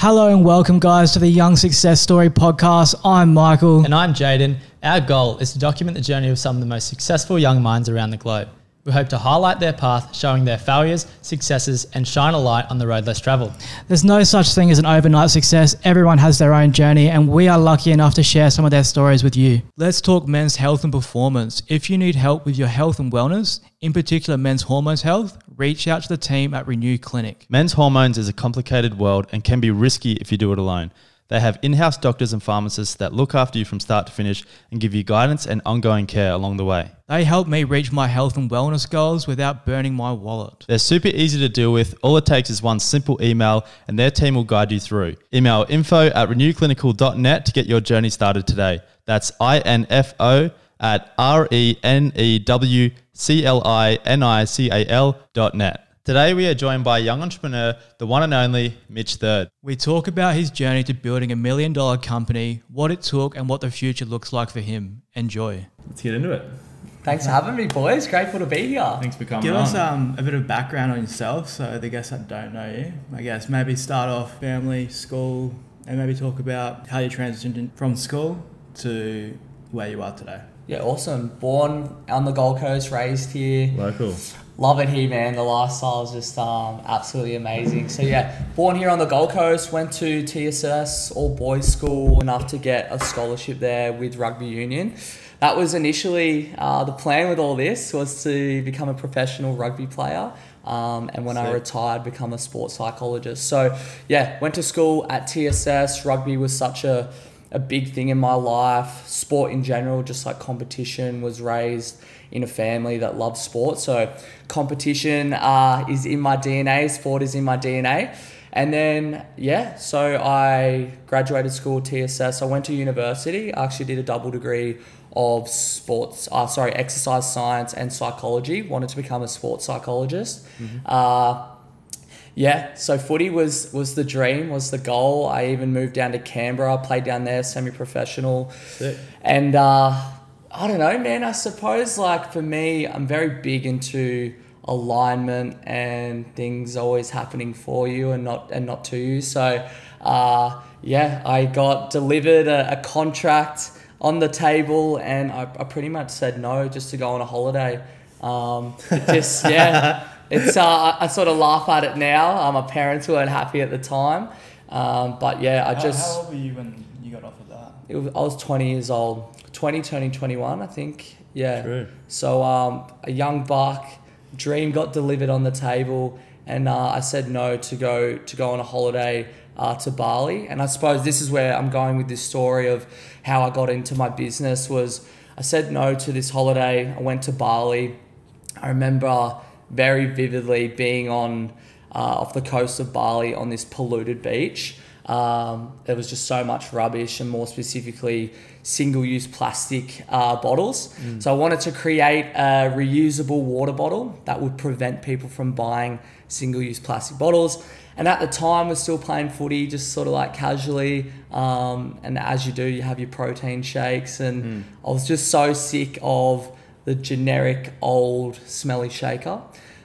Hello and welcome, guys, to the Young Success Story podcast. I'm Michael. And I'm Jaden. Our goal is to document the journey of some of the most successful young minds around the globe. We hope to highlight their path, showing their failures, successes, and shine a light on the road less traveled. There's no such thing as an overnight success. Everyone has their own journey, and we are lucky enough to share some of their stories with you. Let's talk men's health and performance. If you need help with your health and wellness, in particular men's hormones health, reach out to the team at Renew Clinic. Men's hormones is a complicated world and can be risky if you do it alone. They have in house doctors and pharmacists that look after you from start to finish and give you guidance and ongoing care along the way. They help me reach my health and wellness goals without burning my wallet. They're super easy to deal with. All it takes is one simple email and their team will guide you through. Email info at renewclinical.net to get your journey started today. That's info at r e n e w c l i n i c a l dot net. Today we are joined by a young entrepreneur, the one and only Mitch Third. We talk about his journey to building a million dollar company, what it took, and what the future looks like for him. Enjoy. Let's get into it. Thanks for having me, boys. Grateful to be here. Thanks for coming Give on. us um, a bit of background on yourself, so the guests that don't know you. I guess maybe start off family, school, and maybe talk about how you transitioned from school to where you are today. Yeah, awesome. Born on the Gold Coast, raised here. Local. Love it here, man. The lifestyle is just um, absolutely amazing. So yeah, born here on the Gold Coast, went to TSS, all boys school, enough to get a scholarship there with rugby union. That was initially uh, the plan with all this was to become a professional rugby player. Um, and when I retired, become a sports psychologist. So yeah, went to school at TSS. Rugby was such a a big thing in my life. Sport in general, just like competition, was raised in a family that loves sport. So competition uh, is in my DNA. Sport is in my DNA. And then yeah, so I graduated school TSS. I went to university. I actually did a double degree of sports. Uh, sorry, exercise science and psychology. Wanted to become a sports psychologist. Uh, yeah, so footy was was the dream, was the goal. I even moved down to Canberra, played down there, semi-professional, and uh, I don't know, man. I suppose like for me, I'm very big into alignment and things always happening for you and not and not to you. So uh, yeah, I got delivered a, a contract on the table, and I, I pretty much said no just to go on a holiday. Um, it just yeah. It's uh, I- sort of laugh at it now. Uh, my parents weren't happy at the time, um, but yeah, I just How old were you when you got off of that? it was, I was 20 years old, 20 turning 21, I think. Yeah. True. So um, a young buck, dream got delivered on the table, and uh, I said no to go to go on a holiday uh, to Bali. And I suppose this is where I'm going with this story of how I got into my business. Was I said no to this holiday. I went to Bali. I remember very vividly being on uh, off the coast of Bali on this polluted beach. Um, there was just so much rubbish, and more specifically, single-use plastic uh, bottles. So I wanted to create a reusable water bottle that would prevent people from buying single-use plastic bottles. And at the time, we're still playing footy, just sort of like casually. Um, and as you do, you have your protein shakes, and I was just so sick of the generic old smelly shaker.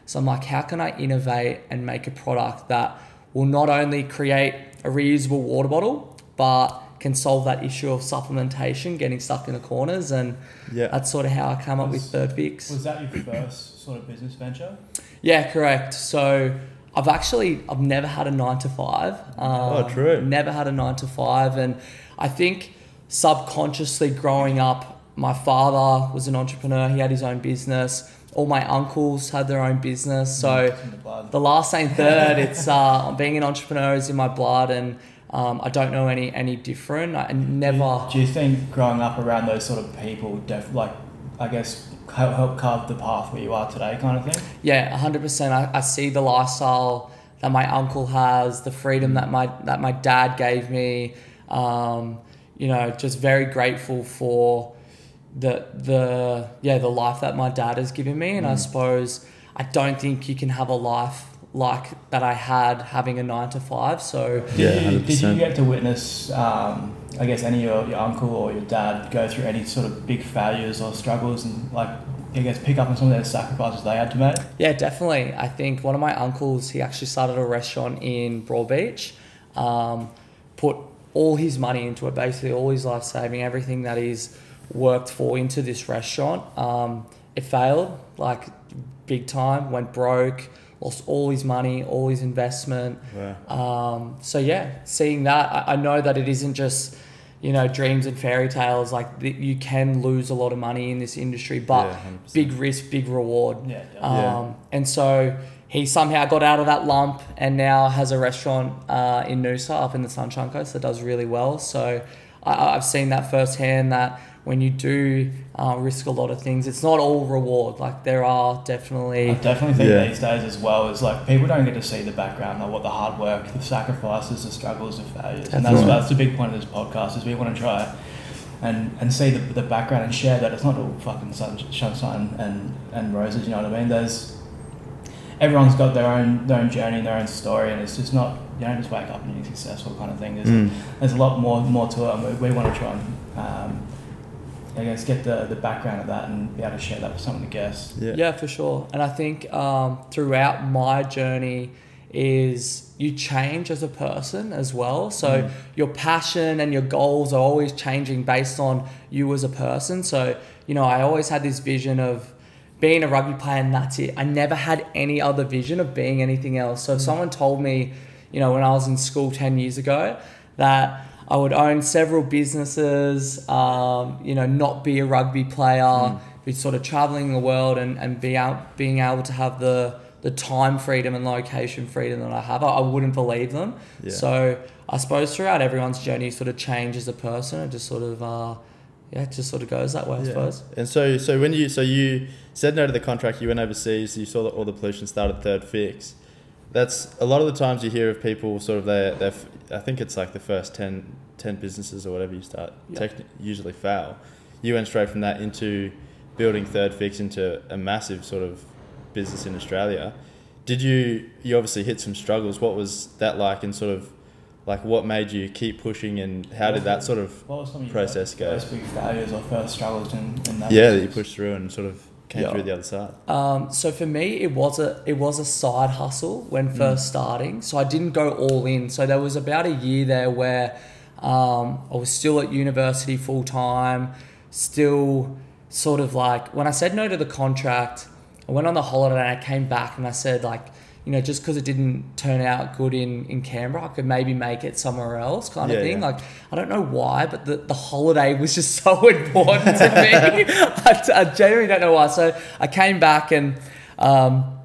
So I'm like, how can I innovate and make a product that will not only create a reusable water bottle, but can solve that issue of supplementation, getting stuck in the corners, and Yeah. that's sort of how I come up with Was- Third Fix. Was that your first sort of business venture? Yeah, correct. So I've actually I've never had a nine to five. Um, Oh, true. Never had a nine to five, and I think subconsciously growing up, my father was an entrepreneur. He had his own business. All my uncles had their own business. So the last saying third, it's uh, being an entrepreneur is in my blood, and um, I don't know any any different. I never. Do you think growing up around those sort of people, def- like, I guess, help, help carve the path where you are today, kind of thing? Yeah, hundred percent. I, I see the lifestyle that my uncle has, the freedom that my that my dad gave me. Um, you know, just very grateful for the the yeah the life that my dad has given me, and I suppose I don't think you can have a life like that I had having a nine to five. So Did, Yeah, you, did you get to witness, um, I guess, any of your, your uncle or your dad go through any sort of big failures or struggles and, like, I guess, pick up on some of those sacrifices they had to make? Yeah, definitely. I think one of my uncles, he actually started a restaurant in Broadbeach. um, put all his money into it, basically all his life saving, everything that he's worked for into this restaurant. Um, it failed, like big time, went broke, lost all his money, all his investment. Yeah. Um, so yeah, seeing that, I, I know that it isn't just you know dreams and fairy tales. Like th- you can lose a lot of money in this industry, but Yeah, big risk, big reward. Yeah, yeah. Um, Yeah. And so he somehow got out of that lump and now has a restaurant uh, in Noosa up in the Sunshine Coast that does really well. So I, I've seen that firsthand that when you do uh, risk a lot of things, it's not all reward. Like there are definitely. I definitely. definitely think Yeah. these days as well is like people don't get to see the background, like what the hard work, the sacrifices, the struggles, the failures, and that's Definitely. that's the big point of this podcast is we want to try and and see the, the background and share that it's not all fucking sun, sunshine and and roses. You know what I mean? There's everyone's got their own their own journey, their own story, and it's just not you don't just wake up and you're successful kind of thing. There's, Mm. there's a lot more more to it, and we, we want to try and. Um, I guess get the, the background of that and be able to share that with some of the guests. Yeah. Yeah, for sure. And I think um, throughout my journey is you change as a person as well. So your passion and your goals are always changing based on you as a person. So, you know, I always had this vision of being a rugby player and that's it. I never had any other vision of being anything else. So if someone told me, you know, when I was in school 10 years ago that I would own several businesses, um, you know, not be a rugby player, be sort of traveling the world and, and be out, being able to have the, the time freedom and location freedom that I have, I, I wouldn't believe them. Yeah. So I suppose throughout everyone's journey, you sort of change as a person. It just sort of, uh, yeah, it just sort of goes that way, I Yeah. suppose. And so, so when you, so you said no to the contract, you went overseas, you saw that all the pollution started third fix. That's a lot of the times you hear of people sort of they they I think it's like the first 10, 10 businesses or whatever you start Yeah. usually fail. You went straight from that into building third fix into a massive sort of business in Australia. Did you you obviously hit some struggles? What was that like and sort of like what made you keep pushing and how did that sort of What some of your process go? First big failures or first struggles in, in that? yeah that you business? pushed through and sort of came Yeah. through the other side? Um, so for me, it was a it was a side hustle when first starting. So I didn't go all in. So there was about a year there where um, I was still at university full time, still sort of like when I said no to the contract, I went on the holiday and I came back and I said like, you know, just because it didn't turn out good in, in Canberra, I could maybe make it somewhere else kind Yeah, of thing. yeah. Like, I don't know why, but the, the holiday was just so important to me. I, I genuinely don't know why. So I came back and um,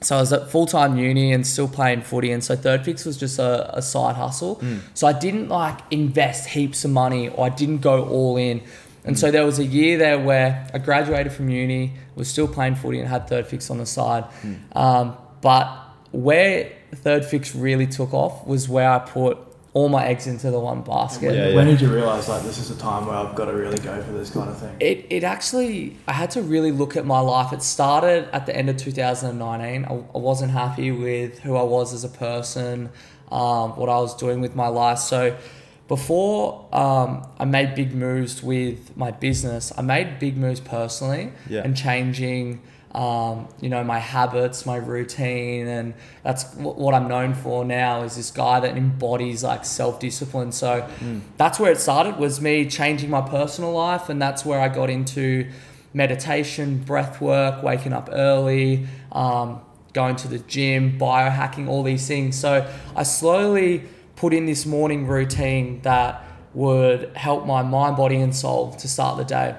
so I was at full time uni and still playing footy, and so Third Fix was just a, a side hustle. So I didn't like invest heaps of money, or I didn't go all in. And so there was a year there where I graduated from uni, was still playing footy, and had Third Fix on the side. Um, but where Third Fix really took off was where I put all my eggs into the one basket. When, Yeah, yeah. when did you realize like this is a time where I've got to really go for this kind of thing? It, it actually, I had to really look at my life. It started at the end of 2019. I, I wasn't happy with who I was as a person, um, what I was doing with my life. So before um, I made big moves with my business, I made big moves personally Yeah. and changing. Um, you know my habits, my routine, and that's wh- what I'm known for now. Is this guy that embodies like self discipline. So that's where it started. Was me changing my personal life, and that's where I got into meditation, breath work, waking up early, um, going to the gym, biohacking, all these things. So I slowly put in this morning routine that would help my mind, body, and soul to start the day.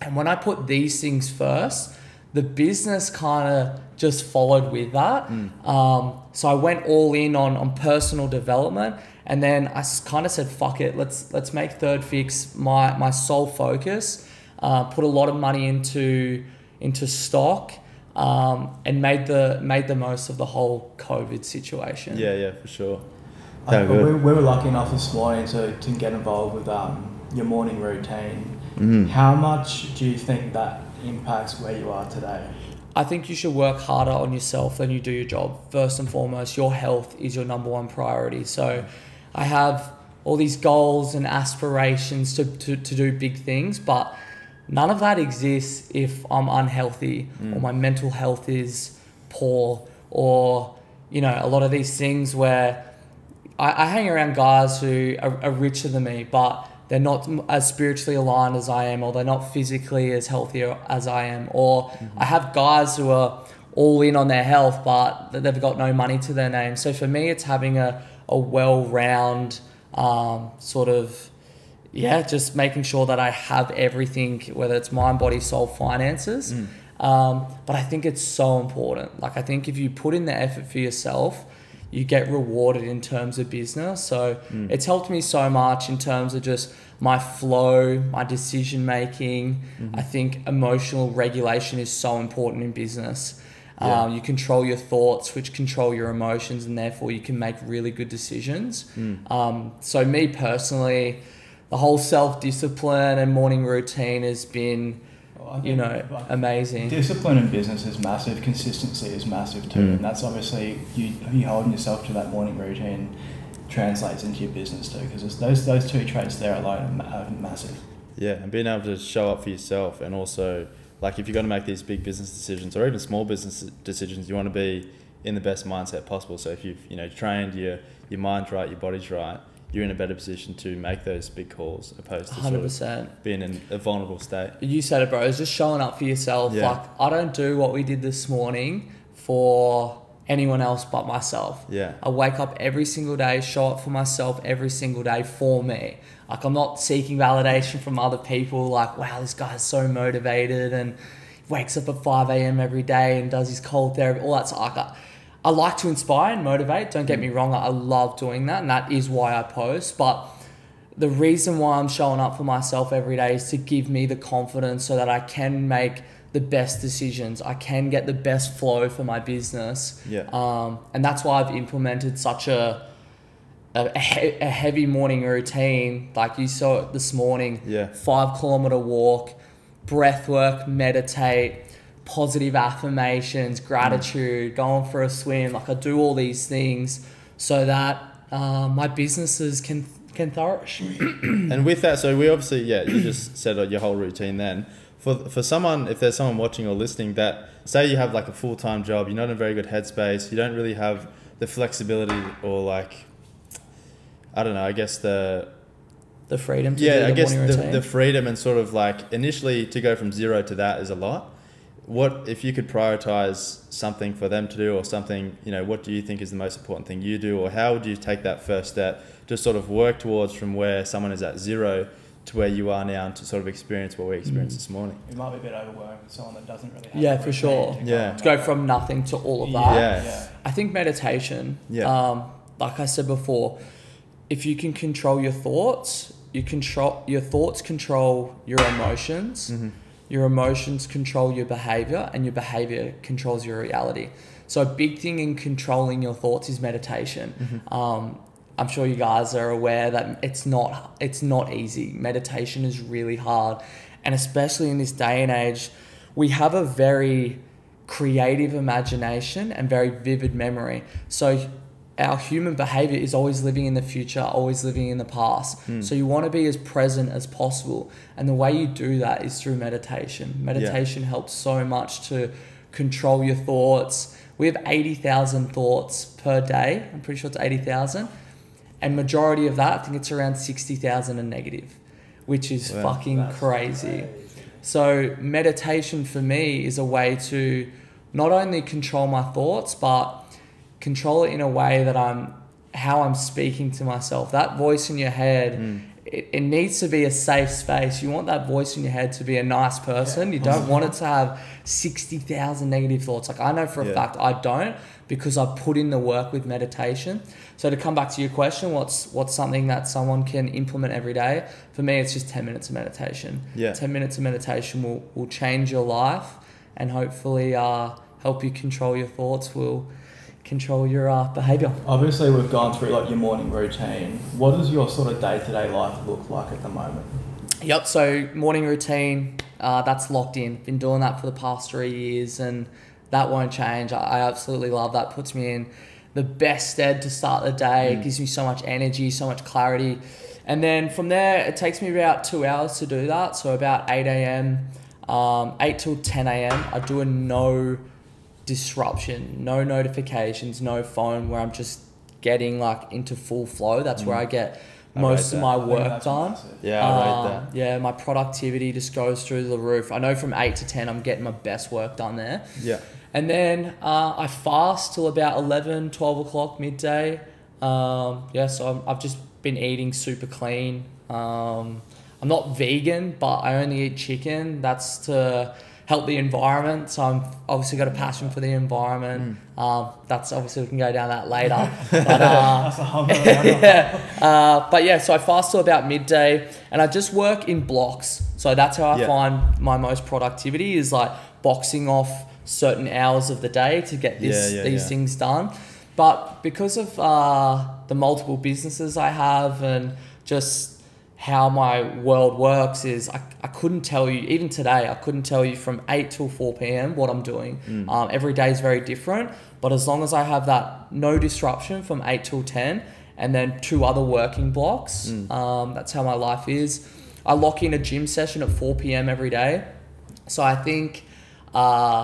And when I put these things first, the business kind of just followed with that. Um, so I went all in on, on personal development, and then I kind of said, "Fuck it, let's let's make Third Fix my my sole focus." Uh, put a lot of money into into stock, um, and made the made the most of the whole COVID situation. Yeah, yeah, for sure. I, we, we were lucky enough this morning to, to get involved with um, your morning routine. Mm. How much do you think that impacts where you are today? I think you should work harder on yourself than you do your job. First and foremost, your health is your number one priority. So I have all these goals and aspirations to, to, to do big things, but none of that exists if I'm unhealthy mm. or my mental health is poor or, you know, a lot of these things where I, I hang around guys who are, are richer than me, but they're not as spiritually aligned as I am, or they're not physically as healthy as I am, or I have guys who are all in on their health, but they've got no money to their name. So for me, it's having a, a well round um, sort of yeah, just making sure that I have everything, whether it's mind, body, soul, finances. Um, but I think it's so important. Like, I think if you put in the effort for yourself, you get rewarded in terms of business. So it's helped me so much in terms of just my flow, my decision making. I think emotional regulation is so important in business. Yeah. Um, you control your thoughts, which control your emotions, and therefore you can make really good decisions. Um, so, me personally, the whole self discipline and morning routine has been, Well, you know, like, amazing. Discipline in business is massive. Consistency is massive too, Mm. and that's obviously you you holding yourself to that morning routine translates into your business too, because those those two traits there alone are, are massive. Yeah, and being able to show up for yourself, and also like if you're going to make these big business decisions or even small business decisions, you want to be in the best mindset possible. So if you've you know trained your your mind's right, your body's right, you're in a better position to make those big calls opposed to Hundred sort of being in a vulnerable state. You said it, bro. It's just showing up for yourself. Yeah. Like I don't do what we did this morning for anyone else but myself. Yeah. I wake up every single day, show up for myself every single day for me. Like I'm not seeking validation from other people. Like wow, this guy's so motivated and wakes up at five a.m. every day and does his cold therapy. All that. stuff. Like, I, like to inspire and motivate. Don't get me wrong. I love doing that, and that is why I post. But the reason why I'm showing up for myself every day is to give me the confidence so that I can make the best decisions. I can get the best flow for my business. Yeah. Um, and that's why I've implemented such a a, a he- a heavy morning routine. Like you saw it this morning. Yeah. Five kilometer walk, breath work, meditate, positive affirmations, gratitude, going for a swim. Like I do all these things so that uh, my businesses can can flourish. and with that, so we obviously, yeah, you just said your whole routine then. For, for someone, if there's someone watching or listening that, say you have like a full time job, you're not in a very good headspace, you don't really have the flexibility or like, I don't know, I guess the, The freedom to do yeah, the I guess the, routine. the freedom and sort of like initially to go from zero to that is a lot. What if you could prioritize something for them to do or something, you know, what do you think is the most important thing you do or how would you take that first step to sort of work towards from where someone is at zero to where you are now and to sort of experience what we experienced this morning? It might be a bit overwhelming for someone that doesn't really have Yeah, for sure. to Yeah. and to go from nothing to all of that. that. Yeah. yeah. I think meditation. Yeah. Um, like I said before, if you can control your thoughts, you control your thoughts control your emotions. Mm-hmm. Your emotions control your behavior, and your behavior controls your reality. So a big thing in controlling your thoughts is meditation. Mm-hmm. Um, I'm sure you guys are aware that it's not it's not easy. Meditation is really hard, and especially in this day and age, we have a very creative imagination and very vivid memory. So our human behavior is always living in the future, always living in the past. Hmm. So you want to be as present as possible. And the way you do that is through meditation. Meditation helps so much to control your thoughts. We have 80,000 thoughts per day. I'm pretty sure it's 80,000. And majority of that, I think it's around 60,000 are negative, which is Wow. fucking That's crazy. So meditation for me is a way to not only control my thoughts, but control it in a way that I'm how I'm speaking to myself. That voice in your head, it, it needs to be a safe space. You want that voice in your head to be a nice person. You don't want it to have 60,000 negative thoughts. Like I know for a Yeah. fact I don't because I put in the work with meditation. So to come back to your question, what's what's something that someone can implement every day? For me, it's just 10 minutes of meditation. Yeah. 10 minutes of meditation will, will change your life and hopefully uh, help you control your thoughts, will control your uh, behavior. Obviously, we've gone through like your morning routine. What does your sort of day to day life look like at the moment? Yep. So morning routine, uh, that's locked in. Been doing that for the past three years, and that won't change. I, I absolutely love that. Puts me in the best stead to start the day. It gives me so much energy, so much clarity, and then from there it takes me about two hours to do that. So about eight a.m., um, eight till ten a.m. I do a no disruption, no notifications, no phone, where I'm just getting like into full flow. That's where I get I most rate of that. my work done. massive. Yeah, I Um, that. Yeah, my productivity just goes through the roof. I know from eight to ten, I'm getting my best work done there. Yeah. And then uh, I fast till about 11, 12 o'clock midday. Um, yeah, so I'm, I've just been eating super clean. Um, I'm not vegan, but I only eat chicken. That's to help the environment. So I'm obviously got a passion for the environment. Um, that's obviously we can go down that later. but, uh, That's a whole nother yeah. Uh, but yeah, so I fast till about midday and I just work in blocks. So that's how I Yeah. find my most productivity is like boxing off certain hours of the day to get this, Yeah, these things done. But because of uh, the multiple businesses I have and just how my world works is I, I couldn't tell you even today I couldn't tell you from 8 till 4 p.m. what I'm doing Mm. um, every day is very different but as long as I have that no disruption from 8 till 10 and then two other working blocks Mm. um, that's how my life is I lock in a gym session at 4 p.m. every day so I think uh,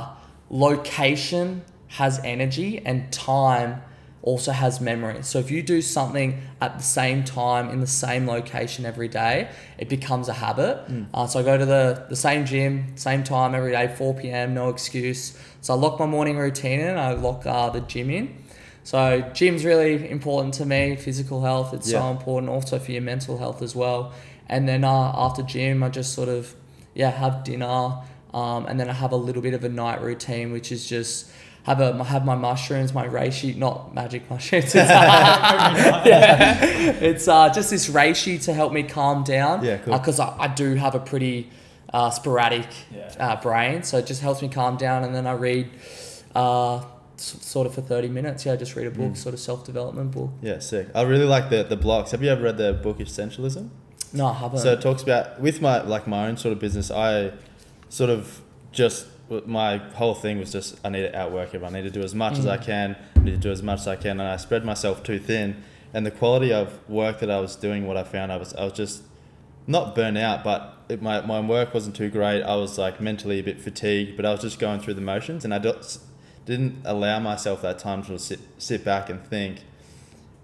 location has energy and time also has memory. So if you do something at the same time in the same location every day, it becomes a habit. Uh, so I go to the, the same gym, same time every day, 4 p.m., no excuse. So I lock my morning routine in, I lock uh, the gym in. So gym's really important to me, physical health, it's so important also for your mental health as well. And then uh, after gym, I just sort of, yeah, have dinner. Um, and then I have a little bit of a night routine, which is just have a have my mushrooms, my reishi, not magic mushrooms. It's, uh, yeah, it's uh, just this reishi to help me calm down. Yeah, cool. Because I, I do have a pretty uh, sporadic Yeah. uh, brain, so it just helps me calm down. And then I read, uh, s- sort of for thirty minutes. Yeah, just read a Mm. book, sort of self development book. Yeah, sick. I really like the the blocks. Have you ever read the book Essentialism? No, I haven't. So it talks about with my like my own sort of business. I sort of just my whole thing was just I need to outwork everyone. I need to do as much as mm. I can. I need to do as much as I can, and I spread myself too thin. And the quality of work that I was doing, what I found, I was I was just not burnt out, but it, my my work wasn't too great. I was like mentally a bit fatigued, but I was just going through the motions, and I don't, didn't allow myself that time to sit sit back and think.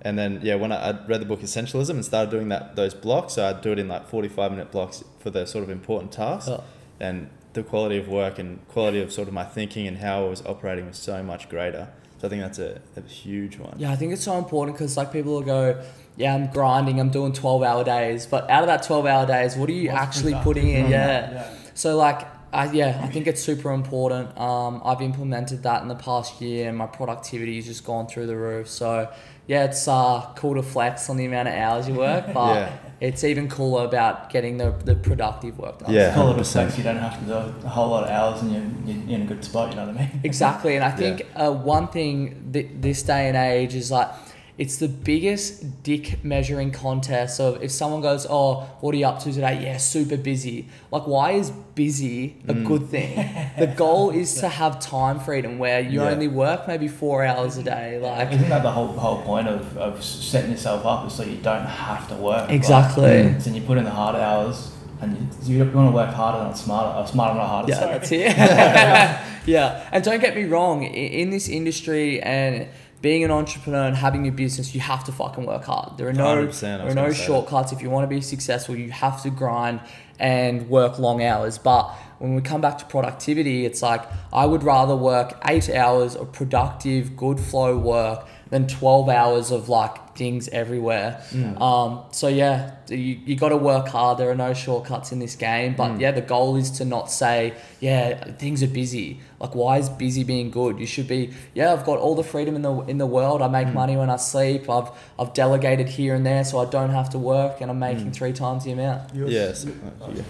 And then yeah, when I, I read the book Essentialism and started doing that those blocks, so I'd do it in like forty five minute blocks for the sort of important tasks, Oh. and the quality of work and quality of sort of my thinking and how I was operating was so much greater. So I think that's a, a huge one. Yeah, I think it's so important because like people will go, yeah, I'm grinding, I'm doing 12 hour days, but out of that 12 hour days, what are you What's actually putting in? Yeah. Yeah. So like, I, yeah, I think it's super important. Um, I've implemented that in the past year, and my productivity has just gone through the roof. So yeah, it's uh, cool to flex on the amount of hours you work, but Yeah. it's even cooler about getting the, the productive work done. Yeah. Call it a 100%. flex. You don't have to do a whole lot of hours, and you're, you're in a good spot. You know what I mean? Exactly, and I think uh, one thing th- this day and age is like it's the biggest dick measuring contest of if someone goes, "Oh, what are you up to today?" Yeah, super busy. Like, why is busy a Mm. good thing? the goal is to have time freedom where you Yeah. only work maybe four hours a day. Like, Isn't that the whole whole point of, of setting yourself up? Is so you don't have to work. Exactly. Like, so you put in the hard hours, and you, you want to work harder, not smarter. Or smarter, not harder. Yeah, sorry. that's it. yeah, and don't get me wrong. In this industry and being an entrepreneur and having your business, you have to fucking work hard. There are no 100%, I was there are no shortcuts. If you want to be successful, you have to grind and work long hours. But when we come back to productivity, it's like I would rather work eight hours of productive, good flow work than twelve hours of like things everywhere. Mm. Um, so yeah, you, you got to work hard. There are no shortcuts in this game. But mm. yeah, the goal is to not say, yeah, things are busy. Like, why is busy being good? You should be, yeah, I've got all the freedom in the in the world. I make mm. money when I sleep. I've I've delegated here and there, so I don't have to work, and I'm making three times the amount. Yes. Yeah.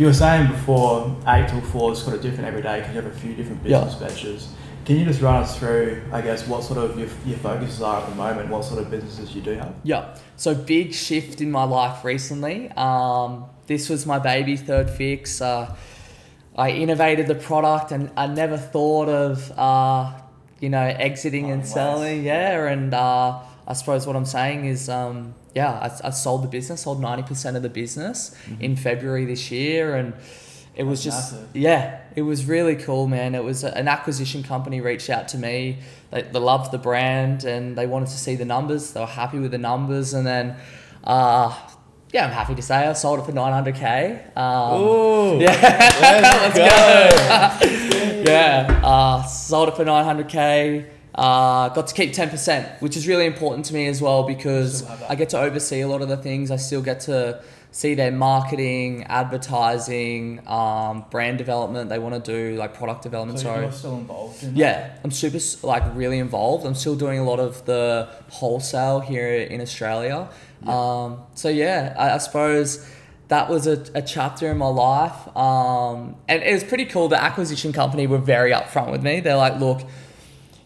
You were saying before eight till four is sort of different every day because you have a few different Yeah. business ventures. Can you just run us through, I guess, what sort of your, your focuses are at the moment? What sort of businesses you do have? Yeah. So big shift in my life recently. Um, this was my baby third fix. Uh, I innovated the product and I never thought of, uh, you know, exiting and Parting ways. selling. Yeah. And uh, I suppose what I'm saying is, um, yeah, I, I sold the business, sold 90% of the business in February this year. And it was That's just massive. yeah, it was really cool, man. It was a- an acquisition company reached out to me. They, they loved the brand and they wanted to see the numbers. They were happy with the numbers, and then, uh, yeah, I'm happy to say I sold it for 900k. Um, Ooh. yeah, let's go. yeah, uh, sold it for 900k. Uh, got to keep 10%, which is really important to me as well because Still have that. I get to oversee a lot of the things. I still get to see their marketing, advertising, um, brand development. They want to do like product development. So sorry. you're still involved in? Yeah, I'm super like really involved. I'm still doing a lot of the wholesale here in Australia. Um, so yeah, I, I suppose that was a, a chapter in my life, um, and it was pretty cool. The acquisition company were very upfront with me. They're like, "Look,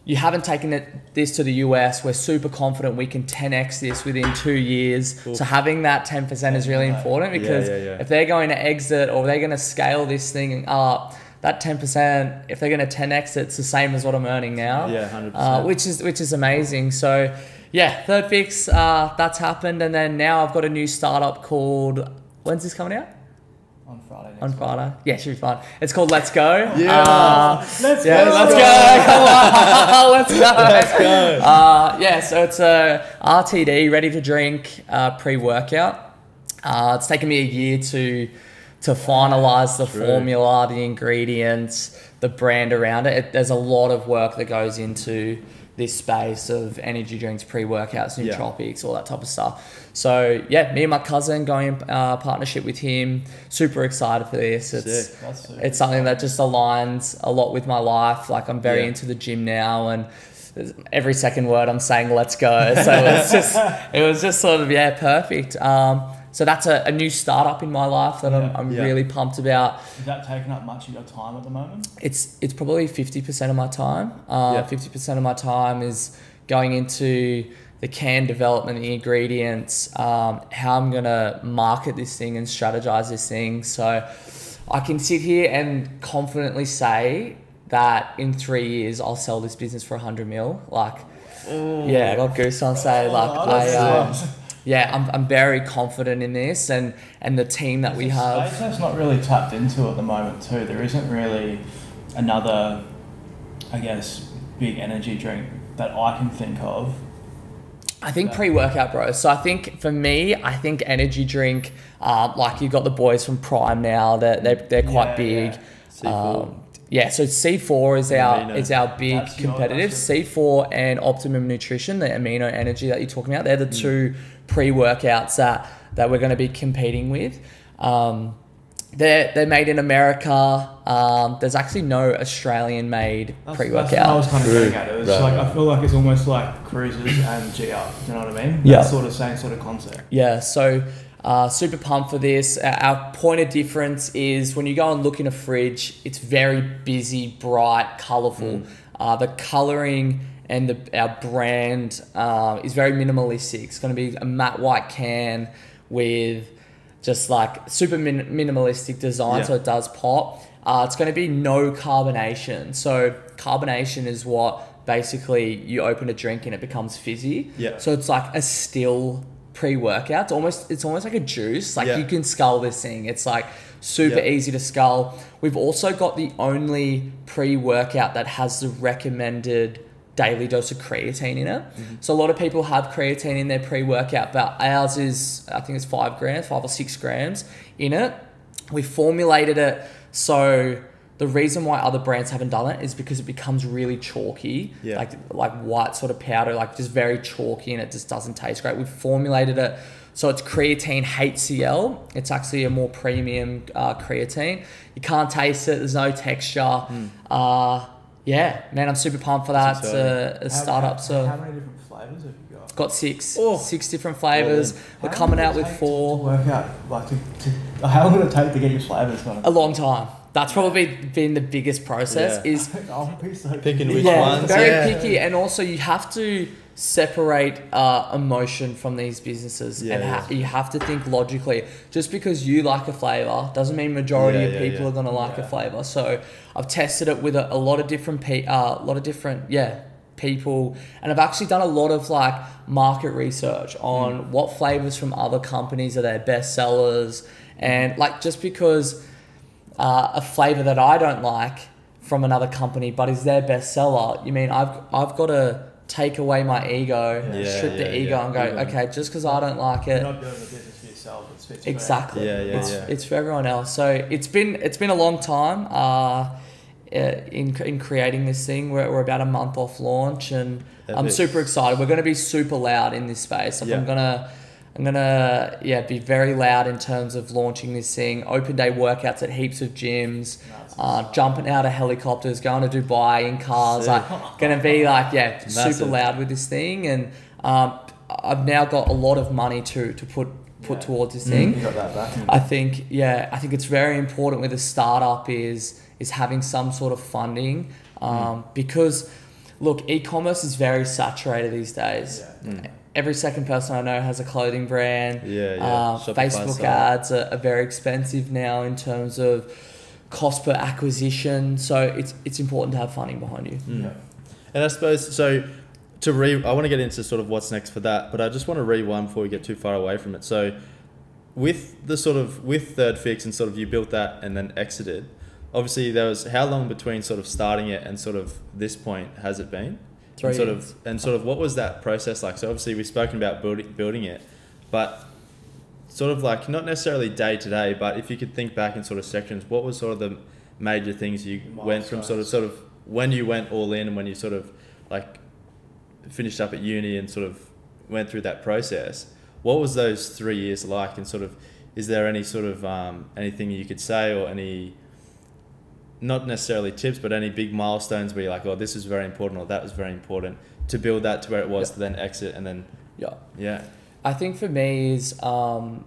you haven't taken it, this to the US. We're super confident we can 10x this within two years. So having that 10% is really Yeah. important Yeah, because yeah, yeah. if they're going to exit or they're going to scale this thing up, that 10%, if they're going to 10x, it's the same as what I'm earning now. Yeah, 100%. Uh, which is which is amazing. So yeah, third fix, uh, that's happened, and then now I've got a new startup called. When's this coming out? On Friday next On week. Friday. Yeah, should be fun. It's called Let's Go. Yeah. Uh, Let's yeah, go. let's go. Come on, let's go. Let's go. Uh, yeah, so it's a RTD, ready to drink, uh, pre-workout. Uh, it's taken me a year to to finalize the True. formula, the ingredients, the brand around it. it. There's a lot of work that goes into this space of energy drinks, pre-workouts, Yeah. nootropics, all that type of stuff. So yeah, me and my cousin going in uh, partnership with him. Super excited for this. It's. It's something that just aligns a lot with my life. Like I'm very Yeah. into the gym now, and every second word I'm saying "Let's go." So it's just it was just sort of yeah, perfect. Um, so that's a, a new startup in my life that I'm, I'm Yeah. really pumped about. Is that taking up much of your time at the moment? It's it's probably fifty percent of my time. Uh, Yeah. Fifty percent of my time is going into the can development, the ingredients, um, how I'm gonna market this thing and strategize this thing. So I can sit here and confidently say that in three years I'll sell this business for hundred mil. Like, yeah, I got goosebumps. Say like, Oh, I, um, yeah, I'm, I'm very confident in this and and the team that we have. space that's not really tapped into at the moment too. There isn't really another, I guess, big energy drink that I can think of. I think pre workout, bro. So I think for me, I think energy drink, um, like you've got the boys from Prime now, that they're, they're quite Yeah, big. yeah. Um, yeah, so C4 is our Amino. is our big That's competitive. C4 and Optimum Nutrition, the amino energy that you're talking about, they're the Mm. two pre workouts that that we're going to be competing with. Um, they're they're made in America. Um, there's actually no Australian made That's, pre that's what I was kind of getting at. It was Right. like I feel like it's almost like cruisers and GR. You know what I mean? Yeah. That sort of same sort of concept. Yeah, so uh, super pumped for this. Uh, Our point of difference is when you go and look in a fridge, it's very busy, bright, colorful. Uh, the coloring and the, our brand uh, is very minimalistic. It's going to be a matte white can with just like super min- minimalistic design, Yeah. so it does pop. Uh, it's going to be no carbonation. So carbonation is what basically you open a drink and it becomes fizzy. Yeah. So it's like a still pre-workout. It's almost it's almost like a juice. Like Yeah. you can scull this thing. It's like super Yeah. easy to scull. We've also got the only pre-workout that has the recommended daily dose of creatine in it. Mm-hmm. So a lot of people have creatine in their pre-workout, but ours is I think it's five grams, five or six grams in it. We formulated it so the reason why other brands haven't done it is because it becomes really chalky, Yeah. like like white sort of powder, like just very chalky, and it just doesn't taste great. We've formulated it so it's creatine HCl. It's actually a more premium uh, creatine. You can't taste it. There's no texture. Uh, yeah, man, I'm super pumped for that. Uh, it's a, a How- startup. How, So how many different flavors have you got? got six, Oh. six different flavors. We're coming out with four. To work out, like to, to, how long would it take to get your flavors kind A long time. That's probably been the biggest process. Yeah. Is I'll be so Picking picky. which yeah, ones, very yeah. picky, and also you have to separate uh, emotion from these businesses, Yeah, and ha- yeah. you have to think logically. Just because you like a flavor doesn't mean majority Yeah, of people are gonna like Yeah. a flavor. So I've tested it with a, a lot of different pe- uh, a lot of different yeah people, and I've actually done a lot of like market research on Hmm. what flavors from other companies are their best sellers, and like just because uh, a flavor that I don't like from another company, but is their best seller, you mean I've I've got to take away my ego, Yeah, strip the yeah, ego, yeah. and go, okay, just because I don't like You're it, not doing the business for yourself. It's, it's exactly, Yeah, yeah, it's yeah. it's for everyone else. So it's been it's been a long time. Uh, uh, in, in creating this thing, we're, we're about a month off launch, and I'm super excited. We're going to be super loud in this space. Like Yeah. I'm gonna, I'm gonna, yeah, be very loud in terms of launching this thing. Open day workouts at heaps of gyms, uh, jumping out of helicopters, going to Dubai in cars. Sick. Like, gonna be like, yeah, super loud with this thing. And um, I've now got a lot of money to to put put Yeah. towards this Mm. thing. I think yeah, I think it's very important with a startup is is having some sort of funding um, because look, e-commerce is very saturated these days. Mm. Every second person I know has a clothing brand. Yeah, yeah. Uh, Facebook ads are, are very expensive now in terms of cost per acquisition. So it's it's important to have funding behind you. Mm. Yeah. And I suppose so. To re, I want to get into sort of what's next for that, but I just want to rewind before we get too far away from it. So, with the sort of with Third Fix and sort of you built that and then exited. Obviously, there was how long between sort of starting it and sort of this point has it been? Three and sort years. of and sort of what was that process like? So obviously we've spoken about building building it, but sort of like not necessarily day to day, but if you could think back in sort of sections, what was sort of the major things you went from sort of sort of when you went all in and when you sort of like finished up at uni and sort of went through that process? What was those three years like? And sort of is there any sort of um, anything you could say or any not necessarily tips, but any big milestones where you're like, oh, this is very important or that was very important to build that to where it was Yeah. to then exit and then Yeah. yeah. I think for me is um,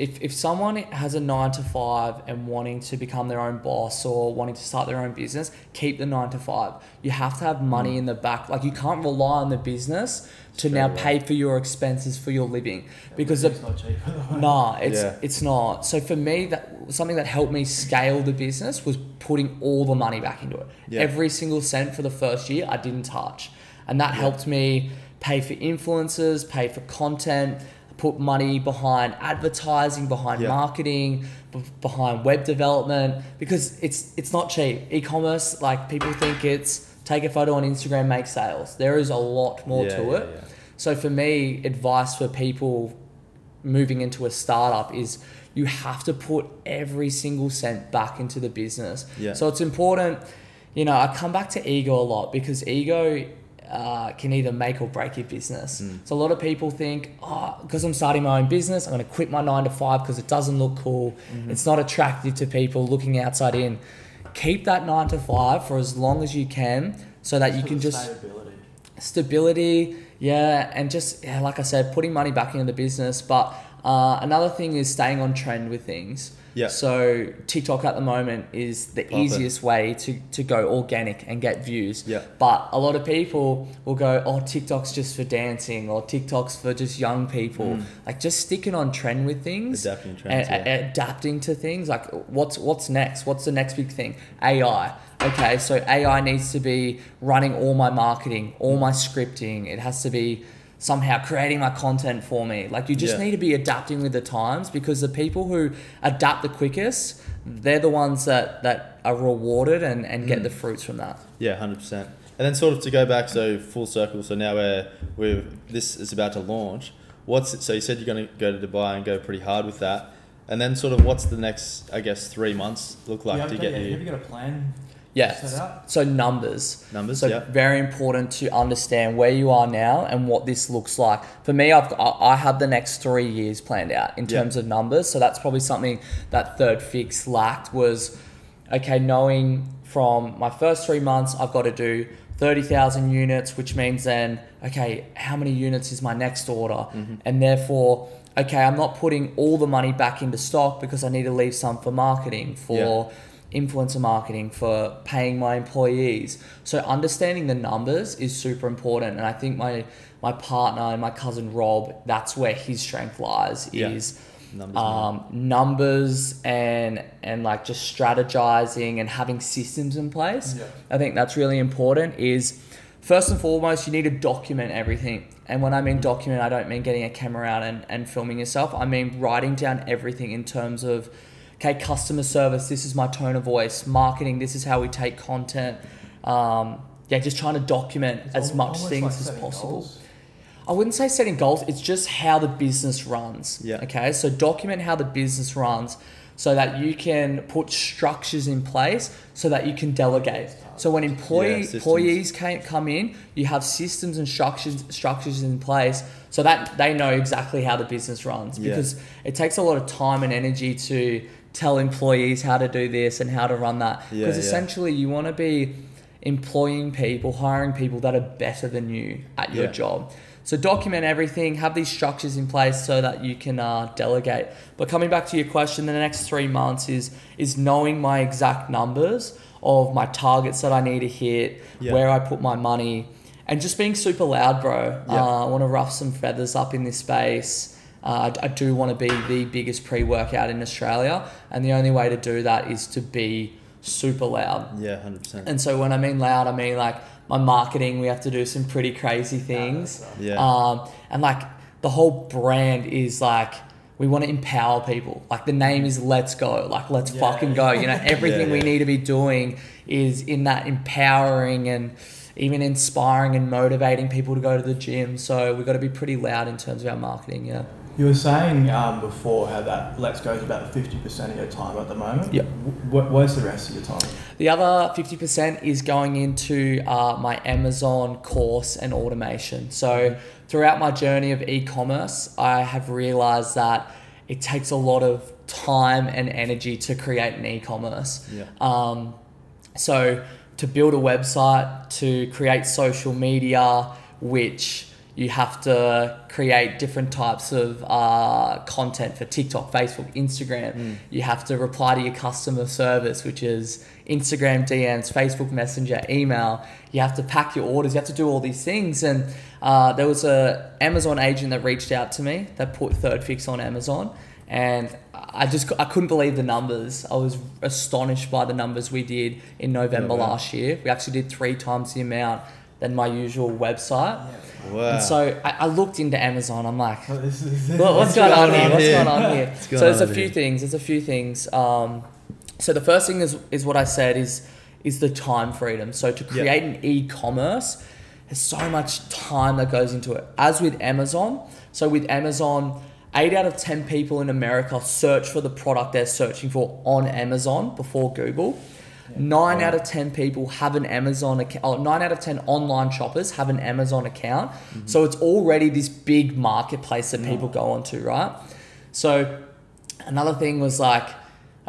if, if someone has a nine to five and wanting to become their own boss or wanting to start their own business, keep the nine to five. You have to have money mm. in the back. Like you can't rely on the business to Straight now away. pay for your expenses for your living because the, it's not cheap. Nah, it's Yeah. it's not. So for me, that something that helped me scale the business was putting all the money back into it. Yeah. Every single cent for the first year, I didn't touch, and that helped me pay for influencers, pay for content, put money behind advertising, behind Yeah. marketing, b- behind web development because it's it's not cheap. E-commerce, like people think it's take a photo on Instagram, make sales. There is a lot more Yeah, to it. So for me, advice for people moving into a startup is you have to put every single cent back into the business. Yeah. So it's important, you know, I come back to ego a lot because ego uh, can either make or break your business. Mm. So a lot of people think, oh, because I'm starting my own business, I'm going to quit my nine to five because it doesn't look cool. Mm-hmm. It's not attractive to people looking outside in. Keep that nine to five for as long as you can so that you can just stability. stability, yeah, and just yeah, like I said, putting money back into the business. But uh, another thing is staying on trend with things. Yeah. So TikTok at the moment is the Pop it. easiest way to, to go organic and get views. Yeah. But a lot of people will go, oh, TikTok's just for dancing or TikTok's for just young people. Like just sticking on trend with things. Mm. Adapting trends, and- yeah. adapting to things. Like what's what's next? What's the next big thing? AI. Okay, so AI needs to be running all my marketing, all my scripting. It has to be somehow creating my content for me. Like you just Yeah. need to be adapting with the times because the people who adapt the quickest, they're the ones that that are rewarded and, and get Mm. the fruits from that. Yeah, hundred percent. And then sort of to go back, so full circle. So now we're we're this is about to launch. What's it, so you said you're going to go to Dubai and go pretty hard with that, and then sort of what's the next I guess three months look like you to get yeah, you have you got a plan Yeah. set? So numbers. numbers? So yeah, very important to understand where you are now and what this looks like. For me, I've I I have the next three years planned out in Yeah. terms of numbers. So that's probably something that Third Fix lacked was, okay, knowing from my first three months, I've got to do thirty thousand units, which means then, okay, how many units is my next order, Mm-hmm. and therefore. Okay, I'm not putting all the money back into stock because I need to leave some for marketing, for influencer marketing, for paying my employees. So understanding the numbers is super important, and I think my my partner and my cousin Rob, that's where his strength lies. Yeah. Is numbers. um, numbers and and like just strategizing and having systems in place. Yeah. I think that's really important. Is first and foremost you need to document everything. And when I mean document, I don't mean getting a camera out and, and filming yourself. I mean writing down everything in terms of Okay, customer service, this is my tone of voice. Marketing, this is how we take content. Um, yeah, just trying to document as much things like as possible. goals. I wouldn't say setting goals, it's just how the business runs. Yeah. Okay, so document how the business runs so that you can put structures in place so that you can delegate. So when employee systems. employees can't come in, you have systems and structures structures in place so that they know exactly how the business runs Yeah. because it takes a lot of time and energy to tell employees how to do this and how to run that because yeah. essentially you want to be employing people, hiring people that are better than you at your Yeah. job. So document everything, have these structures in place so that you can uh, delegate. But coming back to your question, the next three months is is knowing my exact numbers of my targets that I need to hit, Yeah. where I put my money, and just being super loud, bro. Yeah. Uh, I want to rough some feathers up in this space. Uh, I, I do want to be the biggest pre-workout in Australia, and the only way to do that is to be super loud. Yeah, hundred percent. And so when I mean loud, I mean like my marketing. We have to do some pretty crazy things. Yeah. Um, and like the whole brand is like we want to empower people. Like the name is Let's Go. Like let's Yeah. fucking go. You know everything Yeah, we need to be doing is in that empowering and even inspiring and motivating people to go to the gym. So we've got to be pretty loud in terms of our marketing. Yeah. You were saying um, before how that Let's Go is about 50% of your time at the moment. Yep. What, where's the rest of your time? The other 50% is going into uh, my Amazon course and automation. So, throughout my journey of e commerce, I have realized that it takes a lot of time and energy to create an e commerce. Yeah. Um, so, to build a website, to create social media, which you have to create different types of uh, content for TikTok, Facebook, Instagram. You have to reply to your customer service, which is Instagram DMs, Facebook Messenger, email. You have to pack your orders. You have to do all these things. And uh, there was a Amazon agent that reached out to me that put Third Fix on Amazon, and I just I couldn't believe the numbers. I was astonished by the numbers we did in November Yeah, last year. We actually did three times the amount than my usual website. Wow. And so I, I looked into Amazon. I'm like, is- what, what's going on here? What's going on here? What's So there's a few here? things. There's a few things. Um, so the first thing is is what I said is is the time freedom. So to create an e-commerce, there's so much time that goes into it. As with Amazon, so with Amazon, eight out of ten people in America search for the product they're searching for on Amazon before Google. Nine Wow. out of ten people have an Amazon account. Oh, nine out of ten online shoppers have an Amazon account. So it's already this big marketplace that people go onto, right? So another thing was like,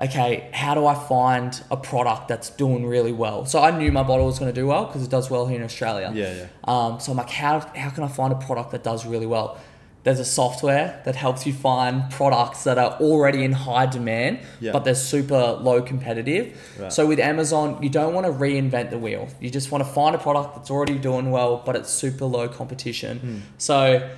okay, how do I find a product that's doing really well? So I knew my bottle was going to do well because it does well here in Australia. Yeah, yeah. Um, so I'm like, how, how can I find a product that does really well? There's a software that helps you find products that are already in high demand, Yeah. but they're super low competitive. Right. So with Amazon, you don't want to reinvent the wheel. You just want to find a product that's already doing well, but it's super low competition. Hmm. So